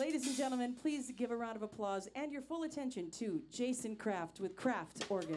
Ladies and gentlemen, please give a round of applause and your full attention to Jason Craft with Craft Organ.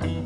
oh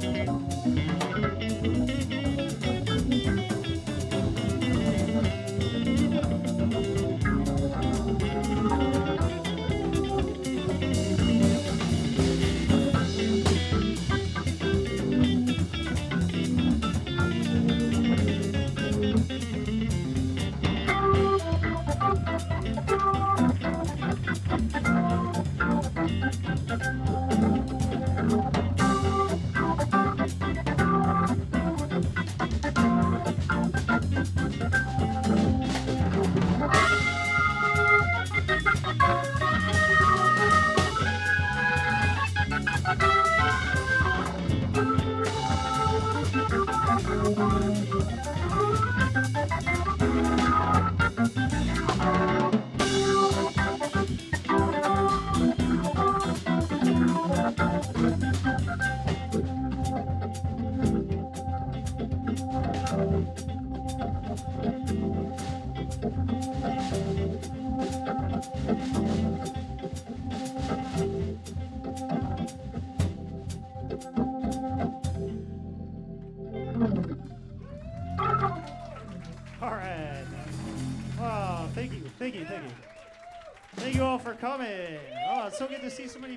Oh, thank you, thank you, thank you. Thank you all for coming. Oh, it's so good to see so many